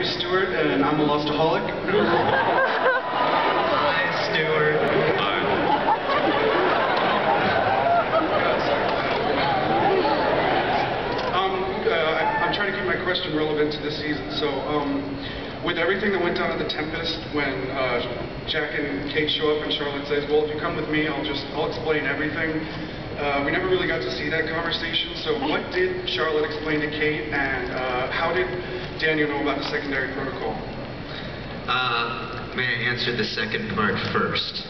name is Stuart, and I'm a lostaholic. Hi, Stuart. Um, uh, I'm trying to keep my question relevant to this season. So, um, with everything that went down at the Tempest, when uh, Jack and Kate show up and Charlotte says, "Well, if you come with me, I'll just I'll explain everything." Uh, we never really got to see that conversation. So, what did Charlotte explain to Kate, and uh, how did Daniel know about the secondary protocol? Uh, may I answer the second part first?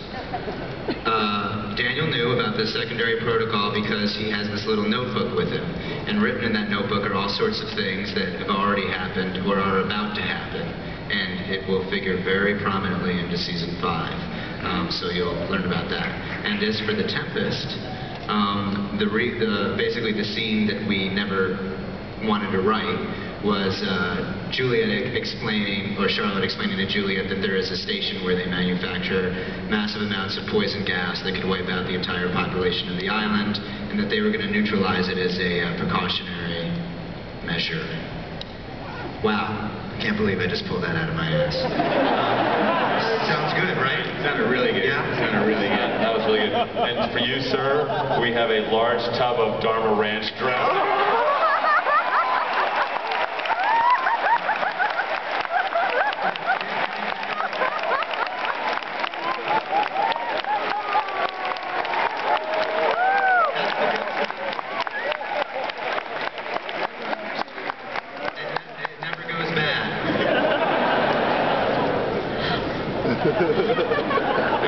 Uh, Daniel knew about the secondary protocol because he has this little notebook with him. And written in that notebook are all sorts of things that have already happened or are about to happen. And it will figure very prominently into season five. Um, so you'll learn about that. And as for The Tempest, um, the, re- the basically the scene that we never wanted to write was uh, Juliet explaining, or Charlotte explaining to Juliet that there is a station where they manufacture massive amounts of poison gas that could wipe out the entire population of the island, and that they were going to neutralize it as a uh, precautionary measure. Wow, I can't believe I just pulled that out of my ass. Sounds good, right? And for you, sir, we have a large tub of Dharma Ranch dressing. Ha ha ha ha ha.